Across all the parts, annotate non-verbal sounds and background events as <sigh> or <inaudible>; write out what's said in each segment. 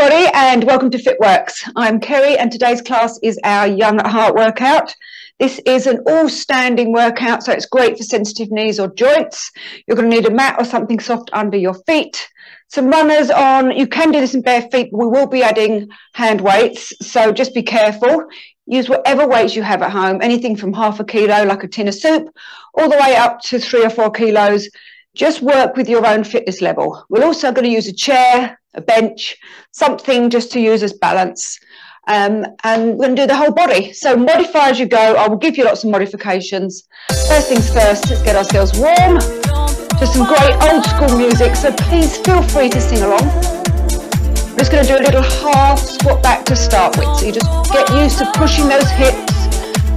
everybody, and welcome to FitWorx. I'm Kerrie, and today's class is our Young at Heart workout. This is an all standing workout, so it's great for sensitive knees or joints. You're going to need a mat or something soft under your feet. Some runners on, you can do this in bare feet, but we will be adding hand weights, so just be careful. Use whatever weights you have at home, anything from half a kilo, like a tin of soup, all the way up to three or four kilos. Just work with your own fitness level. We're also going to use a chair, a bench, something just to use as balance. Um, and we're going to do the whole body. So modify as you go. I will give you lots of modifications. First things first, let's get ourselves warm to some great old school music. So please feel free to sing along. I'm just going to do a little half squat back to start with. So you just get used to pushing those hips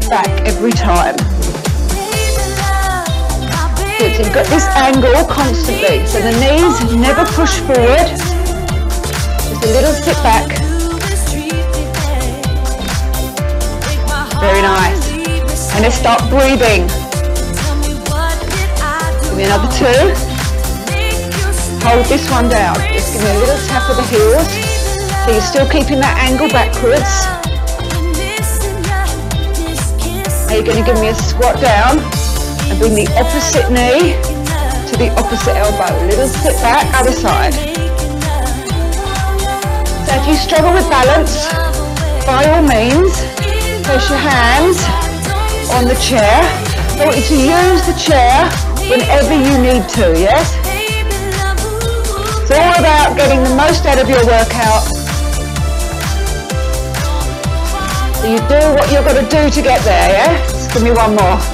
back every time. So you've got this angle constantly. So the knees never push forward Just a little sit back. Very nice. And let's start breathing. Give me another two. Hold this one down. Just give me a little tap of the heels. So you're still keeping that angle backwards. Are you're going to give me a squat down and bring the opposite knee to the opposite elbow. Little sit back, other side. So if you struggle with balance, by all means, place your hands on the chair. I want you to use the chair whenever you need to, yes? It's all about getting the most out of your workout. So you do what you've got to do to get there, yes? Give me one more.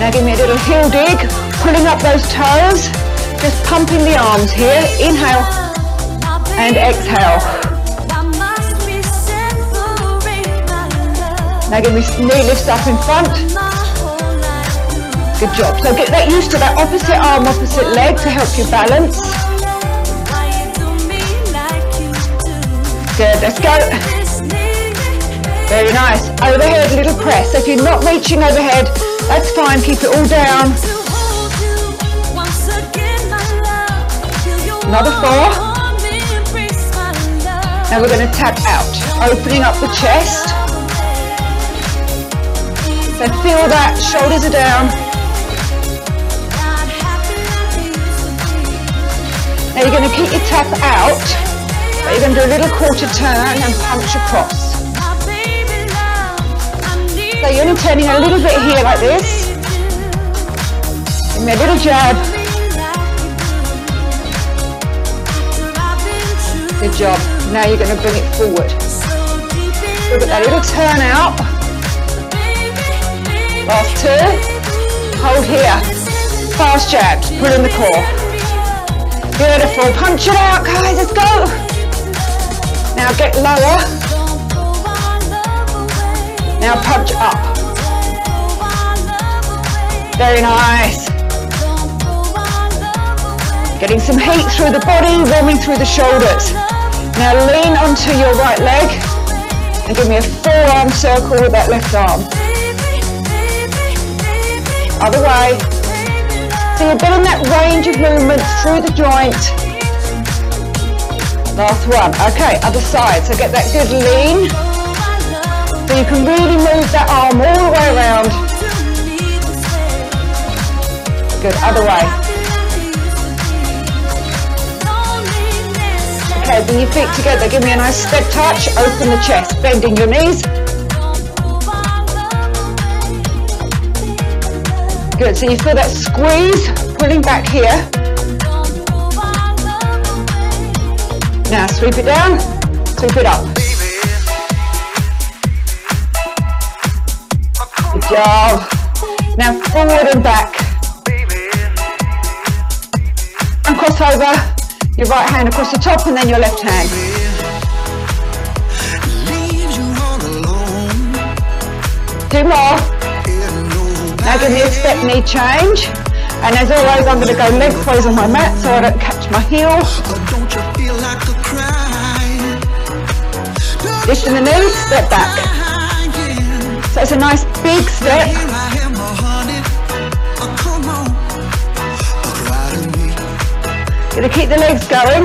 Now give me a little heel dig, pulling up those toes. Just pumping the arms here. Inhale and exhale. Now give me knee lifts up in front. Good job. So get that used to that opposite arm, opposite leg to help you balance. Good, let's go. Very nice. Overhead, little press. If you're not reaching overhead, that's fine. Keep it all down. Another four. Now we're going to tap out, opening up the chest. So feel that, shoulders are down. Now you're going to keep your tap out, but you're going to do a little quarter turn and punch across. So you're only turning a little bit here like this. Give me a little jab. Good job. Now you're going to bring it forward. Look at that little turn out. Last two. Hold here. Fast jabs. Pull in the core. Beautiful. Punch it out, guys. Let's go. Now get lower. Now punch up. Very nice. Getting some heat through the body, warming through the shoulders. Now lean onto your right leg and give me a forearm circle with that left arm. Other way. So you're getting that range of movement through the joint. Last one. Okay, other side. So get that good lean. So you can really move that arm all the way around. Good, other way. Okay, bring your feet together. Give me a nice step touch. Open the chest, bending your knees. Good, so you feel that squeeze, pulling back here. Now sweep it down, sweep it up. Job. Now forward and back. And cross over. Your right hand across the top and then your left hand. Two more. Now give me a step knee change. And as always, I'm going to go lengthways on my mat so I don't catch my heel. Lifting the knees, step back. It's a nice big step. Gonna keep the legs going.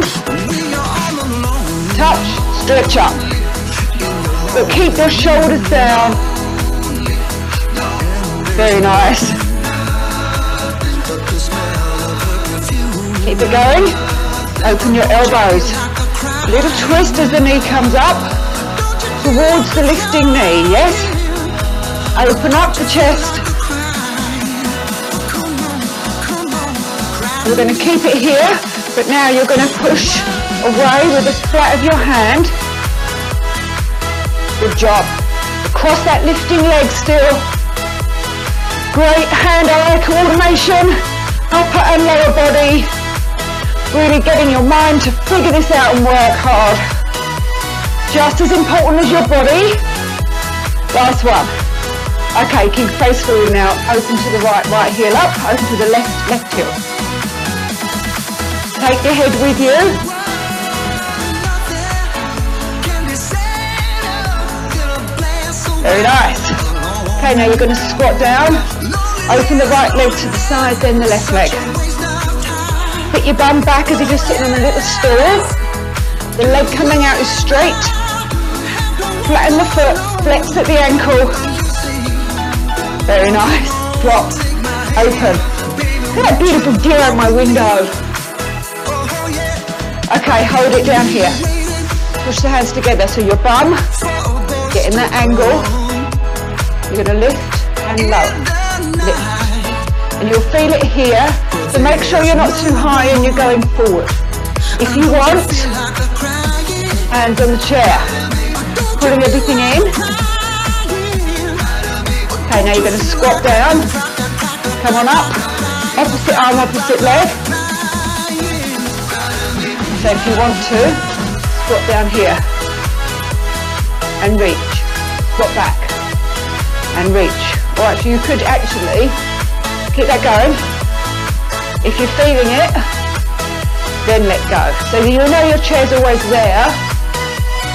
Touch, stretch up. But keep your shoulders down. Very nice. Keep it going. Open your elbows. Little twist as the knee comes up towards the lifting knee, yes? Open up the chest. We're going to keep it here, but now you're going to push away with the flat of your hand. Good job. Cross that lifting leg still. Great hand-eye coordination, upper and lower body. Really getting your mind to figure this out and work hard. Just as important as your body. Last one. Okay, keep face forward now. Open to the right, right heel up. Open to the left, left heel. Take your head with you. Very nice. Okay, now you're going to squat down. Open the right leg to the side, then the left leg. Put your bum back as if you're sitting on a little stool. The leg coming out is straight. Flatten the foot, flex at the ankle. Very nice. Drop. Open. Look at that beautiful deer out my window. Okay, hold it down here. Push the hands together so your bum, get in that angle. You're going to lift and lower. Lift. And you'll feel it here so make sure you're not too high and you're going forward. If you want, hands on the chair. Pulling everything in. Okay, now you're going to squat down. Come on up. Opposite arm, opposite leg. So if you want to, squat down here. And reach. Squat back. And reach. Alright, so you could actually keep that going. If you're feeling it, then let go. So you know your chair's always there.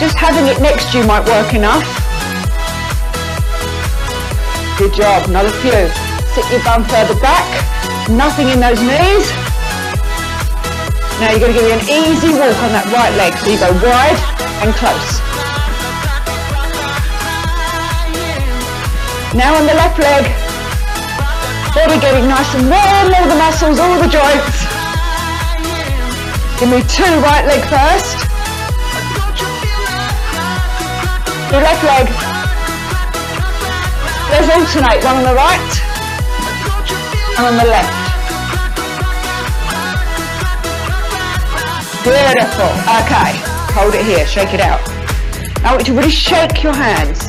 Just having it next to you might work enough. Good job, another few. Sit your bum further back. Nothing in those knees. Now you're going to give you an easy walk on that right leg. So you go wide and close. Now on the left leg, Body getting nice and warm, all the muscles, all the joints. Give me two right leg first. Your left leg. Alternate, one on the right and on the left. Beautiful. Okay, hold it here, shake it out. I want you to really shake your hands.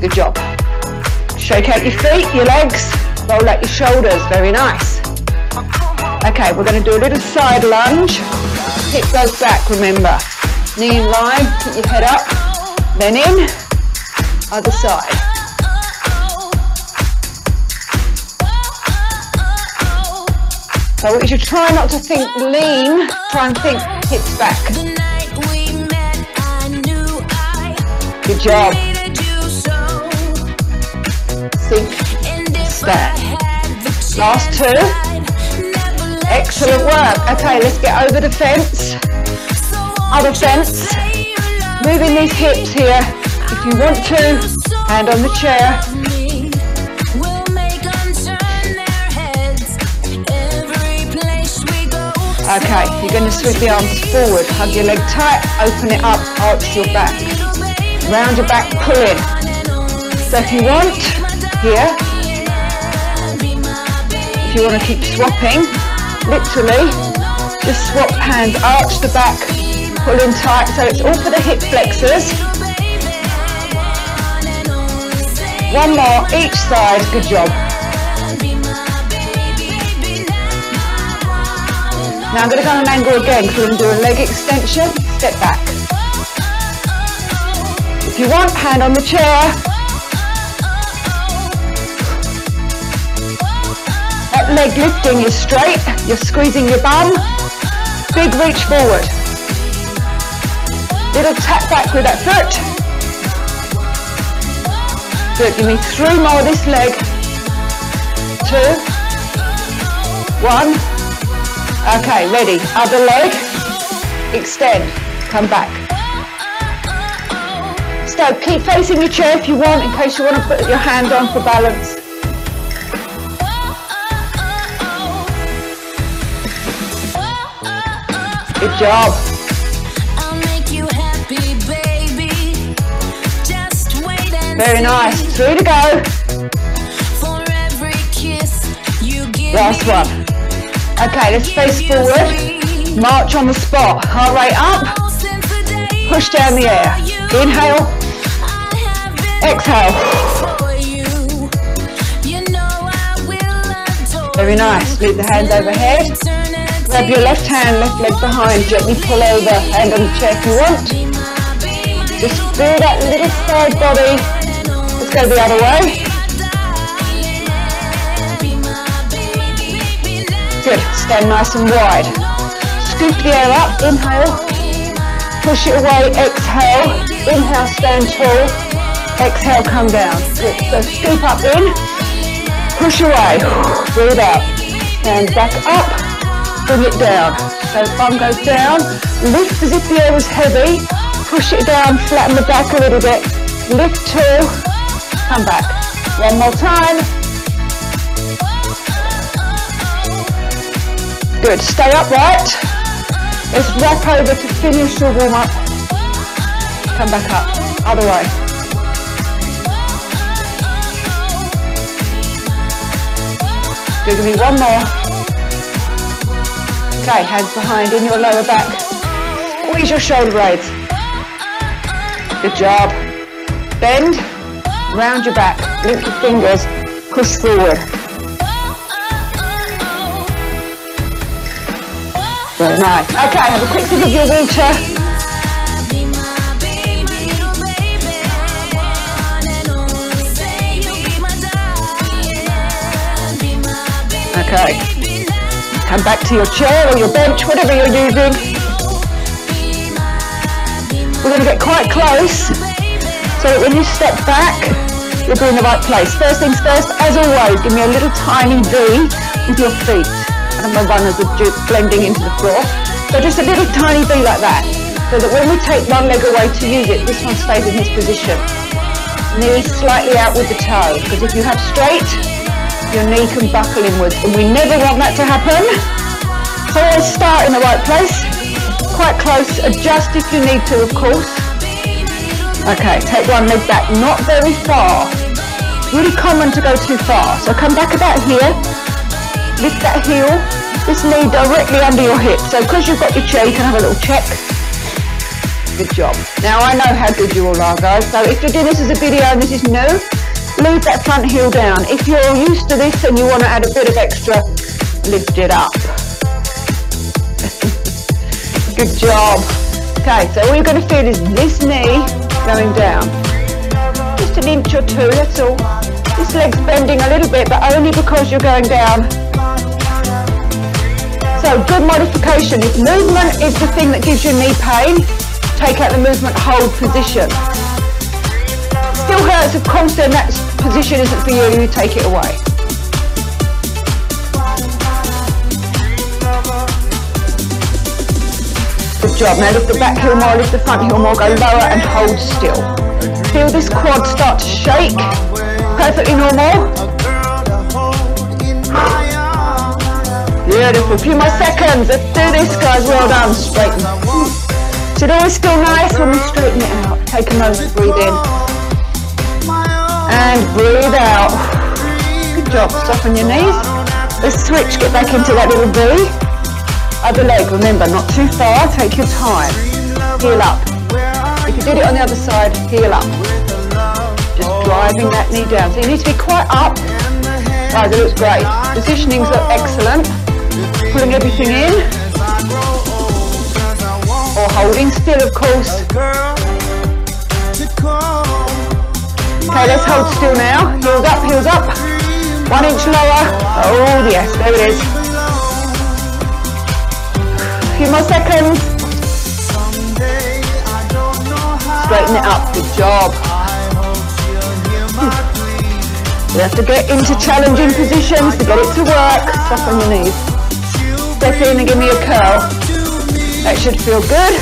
Good job. Shake out your feet, your legs, roll out your shoulders, very nice. Okay, we're going to do a little side lunge. Hip goes back, remember. Knee in line, keep your head up, then in, other side. So I want you to try not to think lean, try and think hips back. Good job. Sink, stand. Last two. Excellent work. Okay, let's get over the fence. Other fence. Moving these hips here. If you want to, hand on the chair. Okay, you're going to sweep the arms forward, hug your leg tight, open it up, arch your back. Round your back, pull in. So if you want, here, if you want to keep swapping, literally, just swap hands, arch the back, pull in tight, so it's all for the hip flexors. One more, each side, good job. Now I'm going to go on an angle again because we're going to do a leg extension, step back. If you want, hand on the chair. That leg lifting is straight, you're squeezing your bum. Big reach forward. Little tap back with that foot. Good, give me three more this leg. Two, one, Okay, ready. Other leg. Extend. Come back. So keep facing your chair if you want, in case you want to put your hand on for balance. Good job. Very nice. Three to go. Last one. Okay, let's face forward. March on the spot. Heart rate up. Push down the air. Inhale. Exhale. Very nice. Leave the hands overhead. Grab your left hand, left leg behind. Gently pull over. Hand on the chair if you want. Just feel that little side body. Go the other way. Good, stand nice and wide. Scoop the air up, inhale. Push it away, exhale. Inhale, stand tall. Exhale, come down. Good, so scoop up in. Push away, breathe out. Stand back up, bring it down. So bum goes down. Lift as if the air was heavy. Push it down, flatten the back a little bit. Lift two, come back. One more time. Good, stay upright. Let's rock over to finish your warm up. Come back up, other way. Give me one more. Okay, hands behind in your lower back. Squeeze your shoulder blades. Good job. Bend, round your back, link your fingers, push forward. Very nice. Okay, have a quick sip of your water. Okay. Come back to your chair or your bench, whatever you're using. We're going to get quite close so when you step back, you'll be in the right place. First things first, as always, give me a little tiny V with your feet and my runners are blending into the floor. So just a little tiny V like that, so that when we take one leg away to use it, this one stays in this position. Knee slightly out with the toe, because if you have straight, your knee can buckle inwards, and we never want that to happen. So always start in the right place, quite close, adjust if you need to, of course. Okay, take one leg back, not very far. Really common to go too far. So come back about here, lift that heel, this knee directly under your hip. So because you've got your chair, you can have a little check. Good job. Now I know how good you all are, guys. So if you're doing this as a video and this is new, leave that front heel down. If you're used to this and you want to add a bit of extra, lift it up. <laughs> good job. Okay, so all you're going to feel is this knee going down. Just an inch or two, that's all. This leg's bending a little bit, but only because you're going down so good modification. If movement is the thing that gives you knee pain, take out the movement hold position. Still hurts, of course, then that position isn't for you, you take it away. Job. Now lift the back heel more, lift the front heel more, go lower and hold still. Feel this quad start to shake. Perfectly normal. Beautiful. A few more seconds. Let's do this, guys. Well done. Straighten. Should always feel nice when we straighten it out. Take a moment to breathe in. And breathe out. Good job. Soften your knees. Let's switch. Get back into that little V. Other leg. Remember, not too far. Take your time. Heel up. If you did it on the other side, heel up. Just driving that knee down. So you need to be quite up. Guys, it looks great. Positionings are excellent pulling everything in. Or holding still, of course. Okay, let's hold still now. Heels up, heels up. One inch lower. Oh, yes, there it is. Few more seconds. Straighten it up. Good job. You have to get into challenging positions to get it to work. Soften your knees. step in and give me a curl. That should feel good.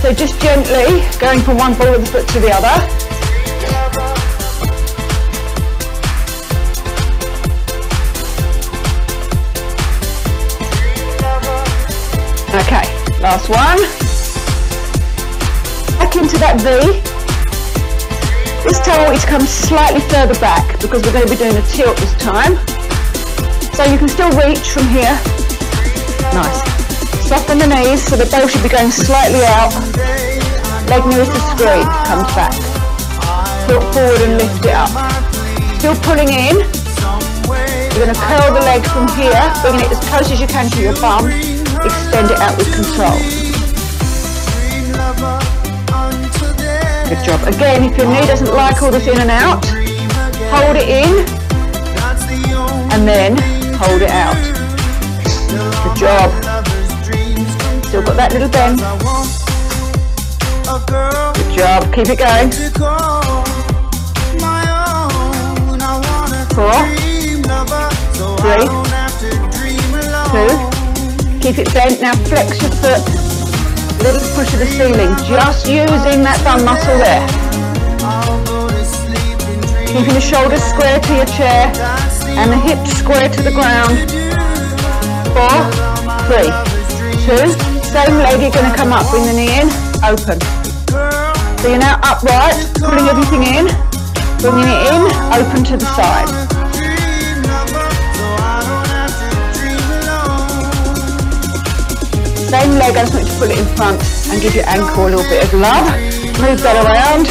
So just gently going from one ball of the foot to the other. Last one. Back into that V. This time I want you to come slightly further back because we're going to be doing a tilt this time. So you can still reach from here. Nice. Soften the knees so the bow should be going slightly out. Leg nearest the screen comes back. Tilt forward and lift it up. Still pulling in. You're going to curl the leg from here, bringing it as close as you can to your bum. Extend it out with control. Good job. Again, if your knee doesn't like all this in and out, hold it in and then hold it out. Good job. Still got that little bend. Good job. Keep it going. Four. Three. Two. Keep it bent. Now flex your foot. Little push of the ceiling. Just using that bum muscle there. Keeping the shoulders square to your chair and the hips square to the ground. Four, three, two, same leg, you're going to come up, bring the knee in, open. So you're now upright, pulling everything in, bringing it in, open to the side. Same leg, I just want you to pull it in front and give your ankle a little bit of love. Move that around.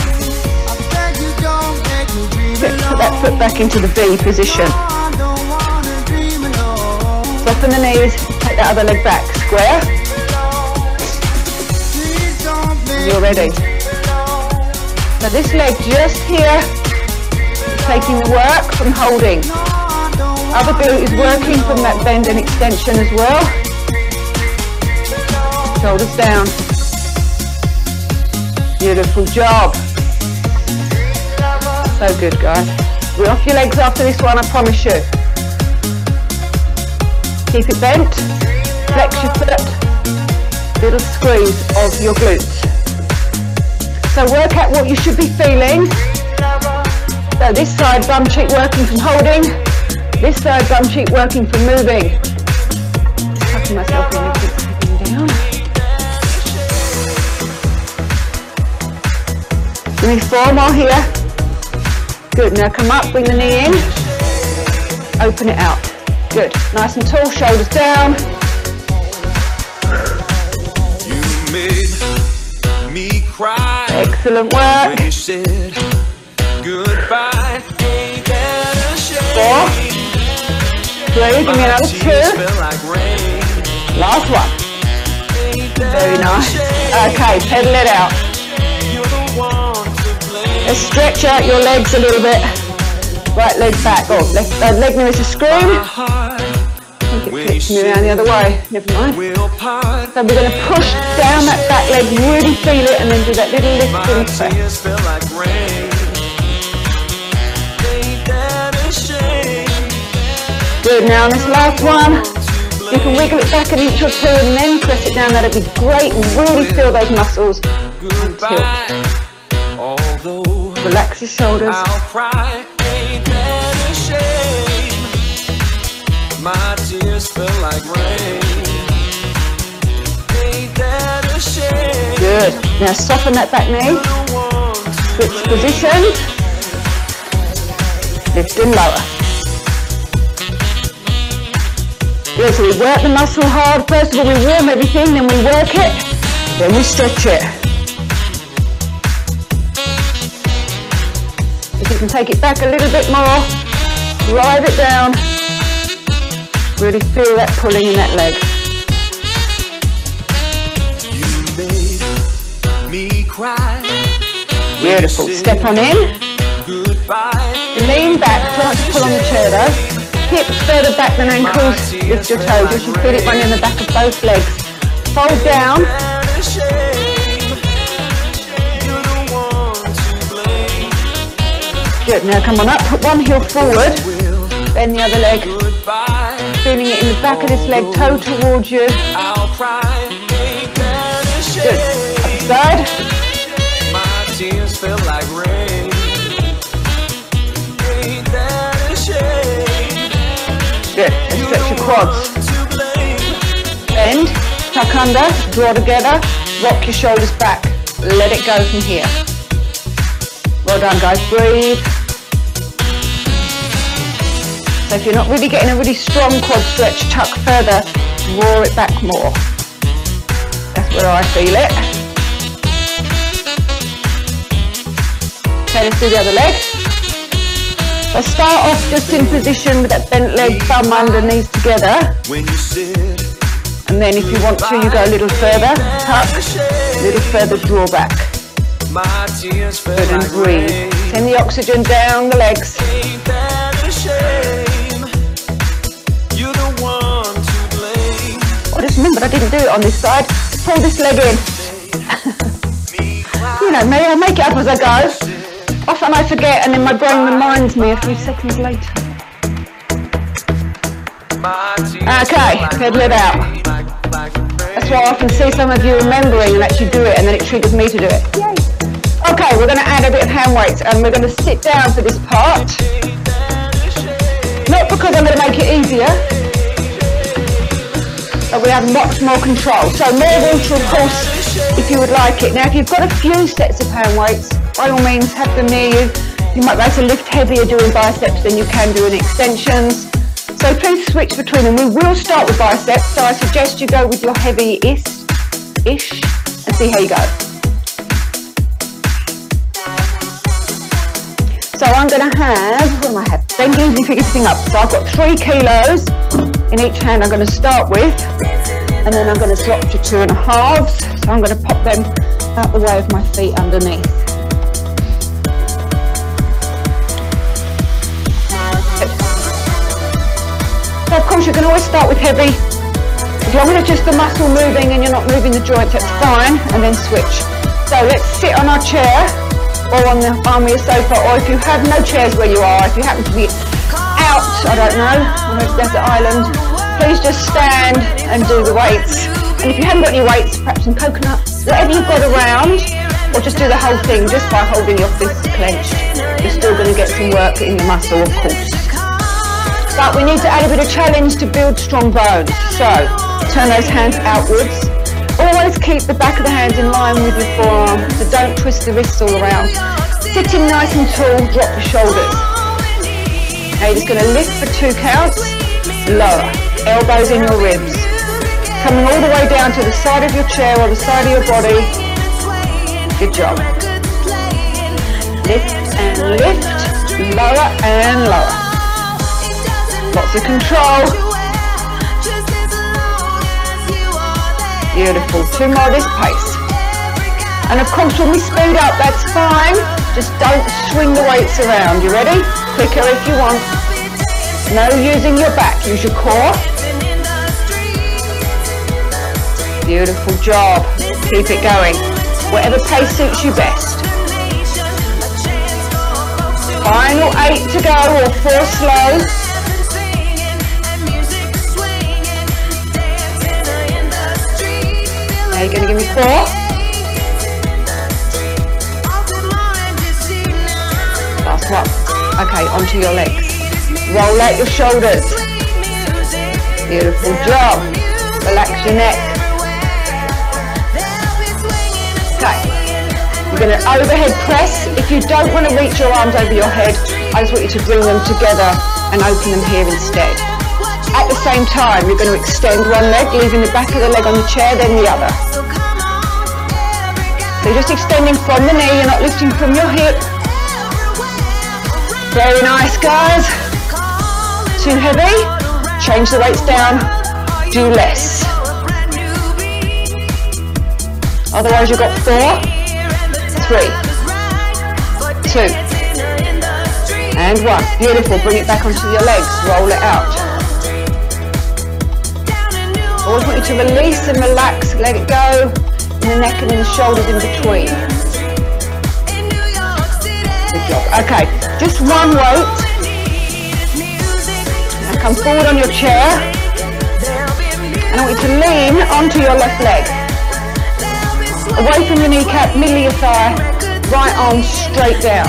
Put that foot back into the V position. Soften the knees, take that other leg back, square. You're ready. So this leg just here is taking the work from holding. Other glute is working from that bend and extension as well. Shoulders down. Beautiful job. So good guys. We're off your legs after this one, I promise you. Keep it bent, flex your foot, little squeeze of your glutes. So work out what you should be feeling. So this side bum cheek working from holding, this side bum cheek working from moving. Give me four more here. Good, now come up, bring the knee in, open it out. Good. Nice and tall, shoulders down. You made me cry. Excellent work. When you said goodbye. Ain't that a shame? Four. Three, give me another two. feel like rain. Last one. Very nice. Okay, pedal it out. Let's stretch out your legs a little bit. Right leg back. Oh, left uh, leg nearest the screen. I think it me around the other way. Never mind. So we're going to push down that back leg, really feel it, and then do that little lift and press. Good. Now on this last one, you can wiggle it back an inch or two and then press it down. That'd be great. Really feel those muscles. Goodbye. Although Relax your shoulders. I'll cry. Ain't that a shame? My tears feel like rain. Ain't that a shame? Good. Now soften that back knee. The one to Switch position. Lift and lower. Good, so we work the muscle hard. First of all, we warm everything, then we work it, then we stretch it. You can take it back a little bit more, drive it down. Really feel that pulling in that leg. You made me cry. Beautiful. Step on in. Goodbye. Lean back, try not to pull on the chair though. Hips further back than ankles, lift your toes. You should feel it running in the back of both legs. Fold down, good. Now come on up, put one heel forward, bend the other leg, feeling it in the back of this leg, toe towards you. Good. shame? Side. My tears feel? Good. And stretch your quads. Bend, tuck under, draw together, rock your shoulders back. Let it go from here. Well done guys, breathe. So if you're not really getting a really strong quad stretch, tuck further, draw it back more. That's where I feel it. Okay, let's do the other leg. So start off just in position with that bent leg, thumb under, knees together. When you sit, And then if you want to, you go a little further, tuck, a little further, draw back. My tears feel Good and like breathe. rain. Send the oxygen down the legs. Ain't that a shame? You're the one to blame. I just remembered I didn't do it on this side. Pull this leg in. <laughs> You know me, I'll make it up as I go. Often I forget and then my brain reminds me a few seconds later. Okay, feel like pedal it out. rain, like- like rain. That's why I often see some of you remembering and actually do it and then it triggers me to do it. Yay. Okay, we're going to add a bit of hand weights and we're going to sit down for this part. Not because I'm going to make it easier, but we have much more control. So more water, of course, if you would like it. Now, if you've got a few sets of hand weights, by all means, have them near you. You might be able to lift heavier doing biceps than you can doing extensions. So please switch between them. We will start with biceps, so I suggest you go with your heavy-ish, ish, and see how you go. So I'm going to have, what do I have? Then easily pick this thing up. So I've got three kilos in each hand I'm going to start with. And then I'm going to drop to two and a halves. So I'm going to pop them out the way of my feet underneath. So of course you can always start with heavy. As long as it's just the muscle moving and you're not moving the joints, that's fine. And then switch. So let's sit on our chair or on the arm of your sofa, or if you have no chairs where you are, if you happen to be out, I don't know, on a desert island, please just stand and do the weights. And if you haven't got any weights, perhaps some coconut, whatever you've got around, or just do the whole thing just by holding your fists clenched. You're still going to get some work in your muscle, of course. But we need to add a bit of challenge to build strong bones. So turn those hands outwards. Always keep the back of the hands in line with your forearm, so don't twist the wrists all around. Sitting nice and tall, drop the shoulders. You're just going to lift for two counts, lower, elbows in your ribs. Coming all the way down to the side of your chair or the side of your body. Good job. Lift and lift, lower and lower. Lots of control. Beautiful. Two more this pace. And of course, when we speed up, that's fine. Just don't swing the weights around. You ready? Quicker if you want. No using your back. Use your core. Beautiful job. Keep it going. Whatever pace suits you best. Final eight to go or four slow. Now you're going to give me four. Last one. Okay, onto your legs. Roll out your shoulders. Beautiful job. Relax your neck. Okay. You're going to overhead press. If you don't want to reach your arms over your head, I just want you to bring them together and open them here instead. At the same time, you're going to extend one leg, leaving the back of the leg on the chair, then the other. So you're just extending from the knee, you're not lifting from your hip. Very nice, guys. Too heavy? Change the weights down, do less. Otherwise you've got four, three, two, and one. Beautiful, bring it back onto your legs, roll it out. Always want you to release and relax, let it go in the neck and in the shoulders in between. Good job. Okay, just one weight. Come forward on your chair. And I want you to lean onto your left leg. Away from your kneecap, middle of your thigh, right arm straight down.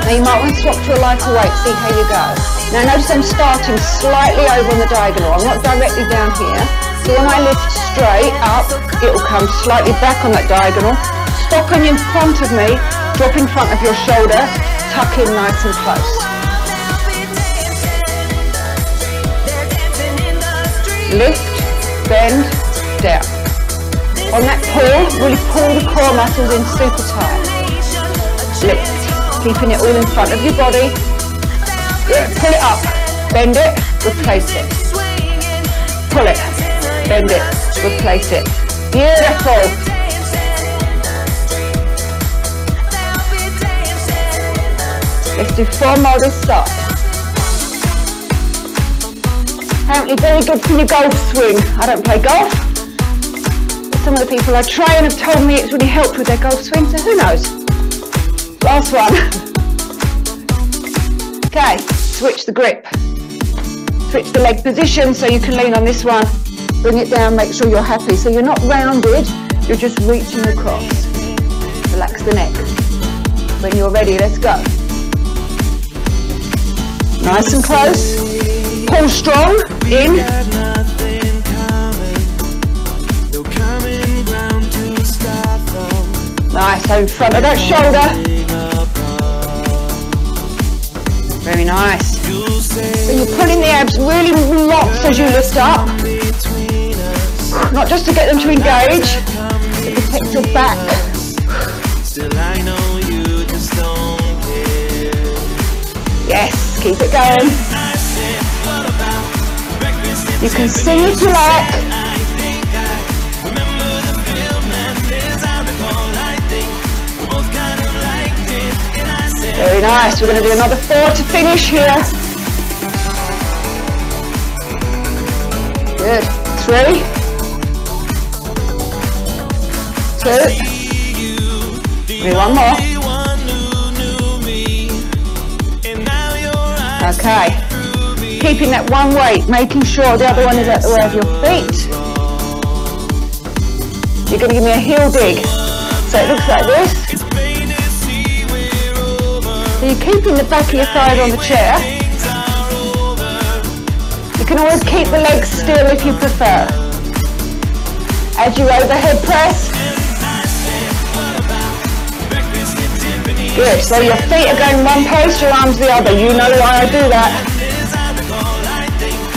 Now you might want to swap to a lighter weight, see how you go. Now notice I'm starting slightly over on the diagonal. I'm not directly down here. So when I lift straight up, it will come slightly back on that diagonal. Stopping in front of me, drop in front of your shoulder, tuck in nice and close. Lift, bend, down. On that pull, really pull the core muscles in super tight. Lift, keeping it all in front of your body. Pull it up, bend it, replace it. Pull it, bend it, replace it. Beautiful. Let's do four more this side. Apparently very good for your golf swing. I don't play golf. Some of the people I train have told me it's really helped with their golf swing, so who knows? Last one. <laughs> okay, switch the grip. Switch the leg position so you can lean on this one. Bring it down, make sure you're happy. So you're not rounded, you're just reaching across. Relax the neck. When you're ready, let's go. Nice and close. Pull strong. In. Nice. So in front of that shoulder. Very nice. So you're pulling the abs really lots as you lift up. Not just to get them to engage, but protect your back. Yes, keep it going. You can sing if you like. Very nice. We're going to do another four to finish here. Good. Three. Two. Maybe one more. Okay. Keeping that one weight, making sure the other one is at the way of your feet. You're going to give me a heel dig. So it looks like this. So you're keeping the back of your thighs on the chair. You can always keep the legs still if you prefer. As you overhead press. Good, so your feet are going one pace, your arms the other. You know why I do that.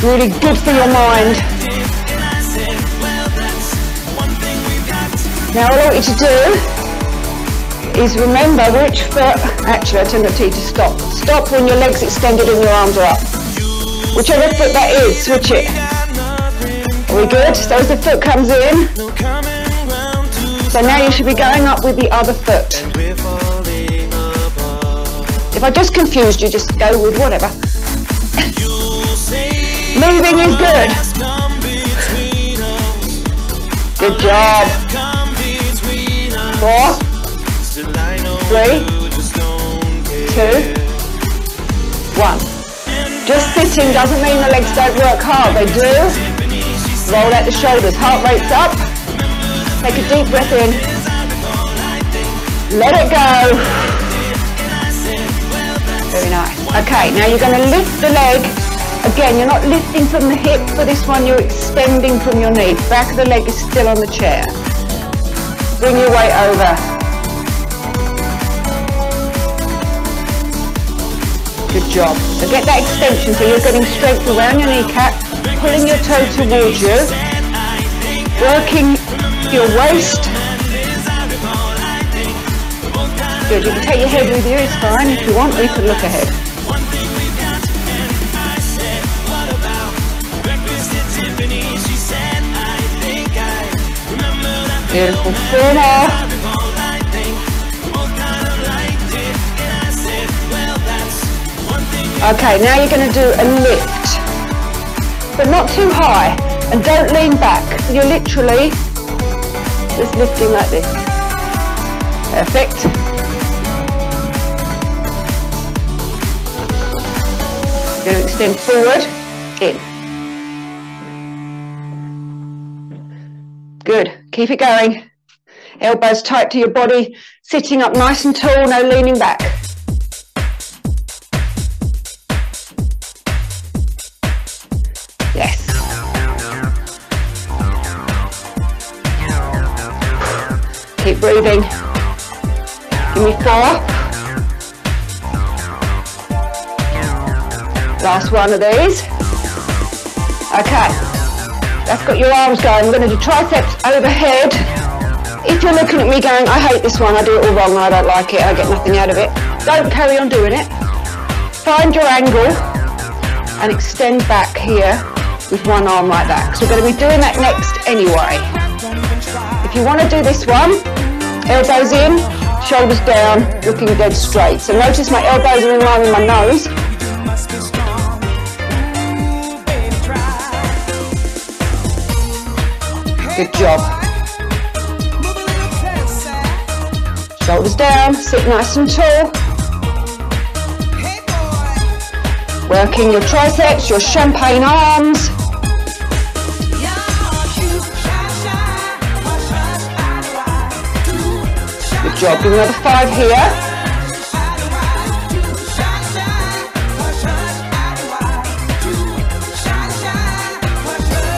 Really good for your mind. Now all I want you to do is remember which foot, actually I tend to stop. Stop when your legs extended and your arms are up. Whichever foot that is, switch it. Are we good? So as the foot comes in, so now you should be going up with the other foot. If I just confused you, just go with whatever. Moving is good. Good job. Four. Three, two, one. Just sitting doesn't mean the legs don't work hard. They do. Roll out the shoulders. Heart rate's up. Take a deep breath in. Let it go. Very nice. Okay, now you're going to lift the leg. Again, you're not lifting from the hip for this one, you're extending from your knee. Back of the leg is still on the chair. Bring your weight over. Good job. So get that extension so you're getting strength around your kneecap, pulling your toe towards you, working your waist. Good, you can take your head with you, it's fine. If you want, you can look ahead. Beautiful. Four more. Okay, now you're going to do a lift, but not too high, and don't lean back. You're literally just lifting like this. Perfect. You're going to extend forward, in. Good. Keep it going. Elbows tight to your body, sitting up nice and tall, no leaning back. Breathing. Give me four. Last one of these. Okay, that's got your arms going. We're going to do triceps overhead. If you're looking at me going, I hate this one, I do it all wrong, I don't like it, I get nothing out of it, don't carry on doing it. Find your angle and extend back here with one arm like that. Because we're going to be doing that next anyway. If you want to do this one, elbows in, shoulders down, looking dead straight. So notice my elbows are in line with my nose. Good job. Shoulders down, sit nice and tall. Working your triceps, your champagne arms. Job. Another five here.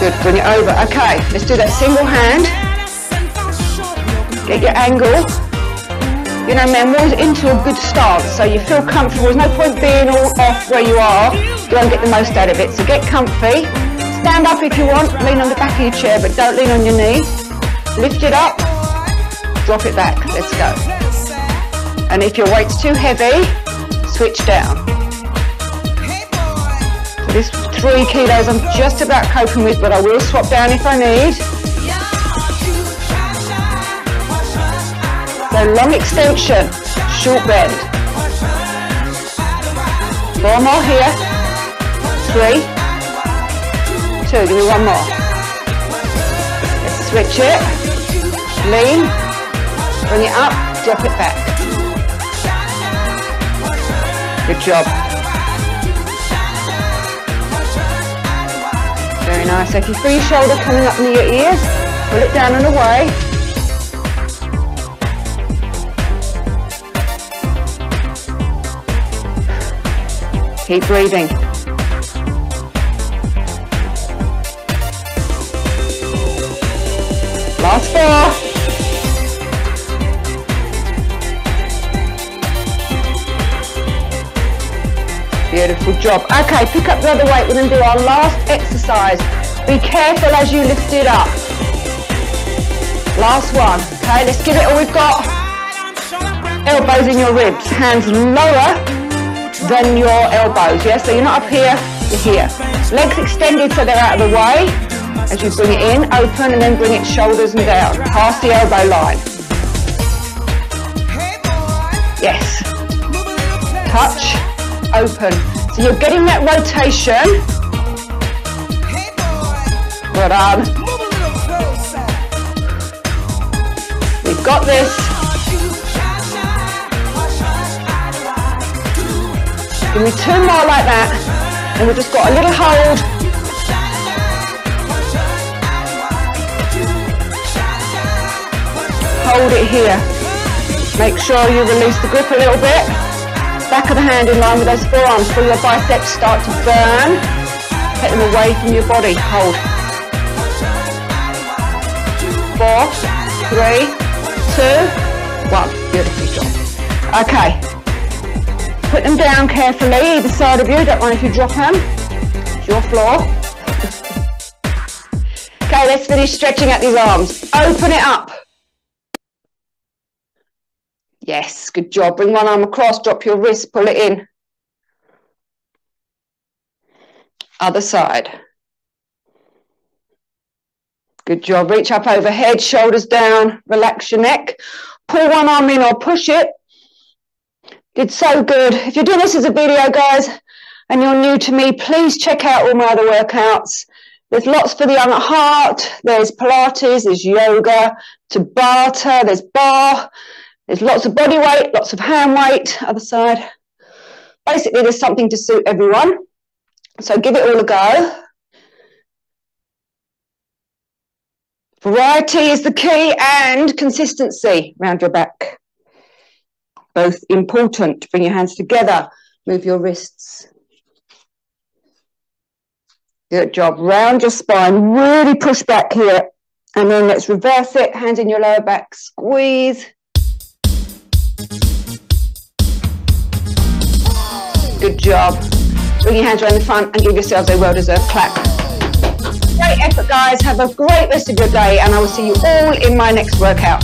Good, bring it over. Okay, let's do that single hand. Get your angle. You know, man, more into a good stance so you feel comfortable. There's no point being all off where you are. You won't get the most out of it. So get comfy. Stand up if you want. Lean on the back of your chair, but don't lean on your knee. Lift it up. Drop it back. Let's go. And if your weight's too heavy, switch down. This three kilos I'm just about coping with, but I will swap down if I need. So long extension, short bend. Four more here. Three, two, give me one more. Let's switch it. Lean, bring it up, drop it back. Good job. Very nice. So if you feel your shoulder coming up near your ears, pull it down and away. Keep breathing. Last four. Beautiful job. Okay, pick up the other weight. We're going to do our last exercise. Be careful as you lift it up. Last one. Okay, let's give it all we've got. Elbows in your ribs. Hands lower than your elbows. Yeah, so you're not up here, you're here. Legs extended so they're out of the way. As you bring it in, open, and then bring it shoulders and down. Past the elbow line. Yes. Touch open. So you're getting that rotation. Done. We've got this. Give me two more like that. And we've just got a little hold. Hold it here. Make sure you release the grip a little bit. Back of the hand in line with those forearms. Feel your biceps start to burn. Take them away from your body. Hold. Four, three, two, one. Beautiful job. Okay. Put them down carefully, either side of you. Don't mind if you drop them. It's your floor. <laughs> okay, let's finish stretching out these arms. Open it up. Yes, good job. Bring one arm across, drop your wrist, pull it in. Other side. Good job. Reach up overhead, shoulders down, relax your neck. Pull one arm in or push it. Did so good. If you're doing this as a video, guys, and you're new to me, please check out all my other workouts. There's lots for the young at heart. There's Pilates, there's yoga, Tabata, there's barre. There's lots of body weight, lots of hand weight, other side. Basically, there's something to suit everyone. So give it all a go. Variety is the key and consistency around your back. Both important. Bring your hands together. Move your wrists. Good job. Round your spine. Really push back here. And then let's reverse it. Hands in your lower back. Squeeze. Good job. Bring your hands around the front and give yourselves a well-deserved clap. Great effort, guys. Have a great rest of your day, and I will see you all in my next workout.